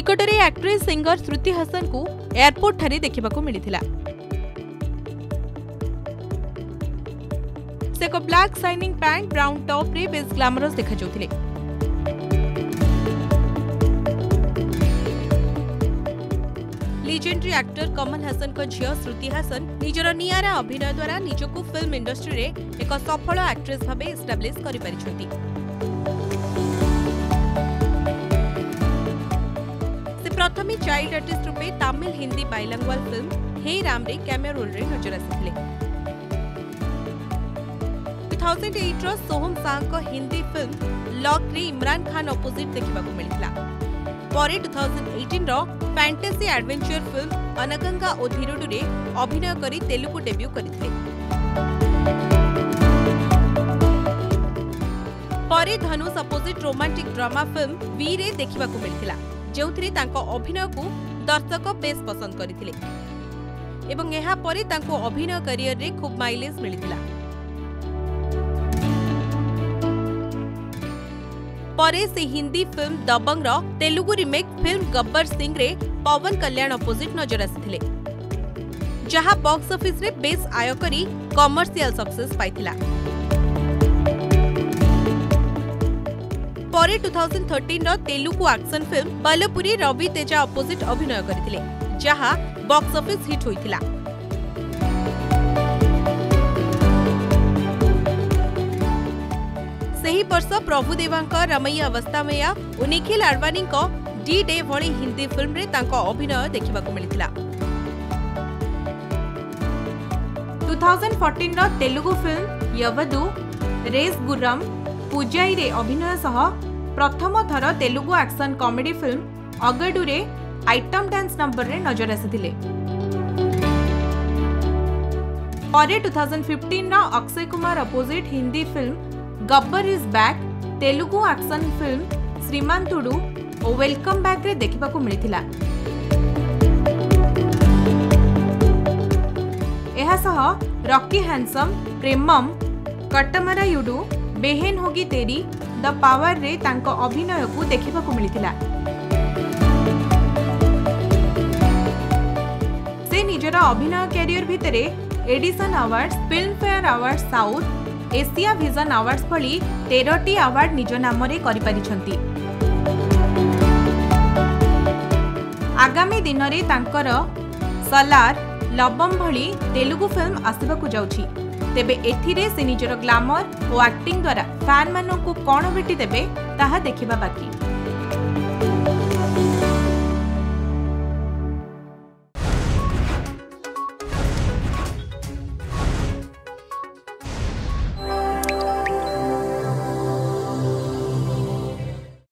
ନିକଟରେ actress singer ଶ୍ରୁତି ହାସନଙ୍କୁ ଏୟାରପୋର୍ଟଠାରେ ଦେଖିବାକୁ ମିଳିଥିଲା ସେ ଏକ ବ୍ଲାକ୍ ସାଇନିଂ ପ୍ୟାଣ୍ଟ ବ୍ରାଉନ୍ ଟପ୍ରେ ବେଶ୍ ଗ୍ଲାମରସ୍ ଦେଖାଯାଉଥିଲେ ଲିଜେଣ୍ଡ୍ରି ଆକ୍ଟର କମଲ ହାସନଙ୍କ ଝିଅ ଶ୍ରୁତି ହାସନ ନିଜର ନିଆରା ଅଭିନୟ ଦ୍ୱାରା ନିଜକୁ ଫିଲ୍ମ ଇଣ୍ଡଷ୍ଟ୍ରିରେ ଏକ ସଫଳ ଆକ୍ଟ୍ରେସ୍ ଭାବେ ଏଷ୍ଟାବ୍ଲିଶ୍ କରିପାରିଛନ୍ତି પ્રથમ ચાઈલ્ડ એક્ટર તરીકે તામિલ હિન્દી બાયલંગવલ ફિલ્મ હેય રામ રી કેમેરોલ રી નજર આસતલે 2008 ર સોહમ સાંગ કો હિન્દી ફિલ્મ લોક્રી ઇમરાન ખાન ઓપોઝિટ દેખવા કો મિલતલા 2018 ર ફૅન્ટેસી એડવેન્ચર ફિલ્મ અનગંગા ઓધીરુડુ રે અભિનય કરી તેલુગુ ડેબ્યુ કરીતલે pore dhanu opposite romantic drama film veer e dekhva ko milatla ଯେଉଁଥିରେ ତାଙ୍କ ଅଭିନୟକୁ ଦର୍ଶକ ବେଶ୍ ପସନ୍ଦ କରିଥିଲେ ଏବଂ ଏହାପରେ ତାଙ୍କୁ ଅଭିନୟ କ୍ୟାରିୟରରେ ଖୁବ୍ ମାଇଲେଜ୍ ମିଳିଥିଲା ପରେ ସେ ହିନ୍ଦୀ ଫିଲ୍ମ ଦବଙ୍ଗର ତେଲୁଗୁ ରିମେକ୍ ଫିଲ୍ମ ଗବ୍ବର ସିଂରେ ପବନ କଲ୍ୟାଣ ଅପୋଜିଟ୍ ନଜର ଆସିଥିଲେ ଯାହା ବକ୍ସ ଅଫିସରେ ବେଶ୍ ଆୟ କରି କମର୍ସିଆଲ ସକ୍ସେସ୍ ପାଇଥିଲା ପରେ ଟୁ ଥାଉଜେଣ୍ଡ ଥର୍ଟିନ୍ର ତେଲୁଗୁ ଆକ୍ସନ୍ ଫିଲ୍ମ ବାଲପୁରୀ ରବି ତେଜା ଅପୋଜିଟ୍ ଅଭିନୟ କରିଥିଲେ ଯାହା ବକ୍ସ ଅଫିସ୍ ହିଟ୍ ହୋଇଥିଲା ସେହି ବର୍ଷ ପ୍ରଭୁଦେବାଙ୍କ ରମୈୟା ଅବସ୍ଥାମୟା ଓ ନିଖିଲ ଆଡଭାନୀଙ୍କ ଡି ଡେ ଭଳି ହିନ୍ଦୀ ଫିଲ୍ମରେ ତାଙ୍କ ଅଭିନୟ ଦେଖିବାକୁ ମିଳିଥିଲା ଟୁ ଥାଉଜେଣ୍ଡ ଫର୍ଟିନ୍ର ତେଲୁଗୁ ଫିଲ୍ମ ୟବଦୁ ରେସ୍ ଗୁର୍ରମ୍ ପୂଜାଇରେ ଅଭିନୟ ସହ प्रथम थर तेलुगु आक्शन कमेडी फिल्म अगडुरे आइटम डांस नंबर रे नजर आसीथिले परे 2015 ना Akshay Kumar opposite Hindi film Gabbar is back Telugu action film Srimanthudu O welcome back रे देखिबा को मिलिथिला एहा सह Rocky handsome Premam Katamarayudu Behen Hogi Teri ଦ ପାୱାରରେ ତାଙ୍କ ଅଭିନୟକୁ ଦେଖିବାକୁ ମିଳିଥିଲା ସେ ନିଜର ଅଭିନୟ କ୍ୟାରିୟର ଭିତରେ Edison award Filmfare award South Asia vision awards ଭଳି ତେରଟି ଆୱାର୍ଡ ନିଜ ନାମରେ କରିପାରିଛନ୍ତି ଆଗାମୀ ଦିନରେ ତାଙ୍କର ସଲାର ଲବମ୍ ଭଳି ତେଲୁଗୁ ଫିଲ୍ମ ଆସିବାକୁ ଯାଉଛି ତେବେ ଏଥିରେ ସେ ନିଜର ଗ୍ଲାମର ଓ ଆକ୍ଟିଂ ଦ୍ୱାରା ଫ୍ୟାନ୍ମାନଙ୍କୁ କ'ଣ ଭେଟିଦେବେ ତାହା ଦେଖିବା ବାକି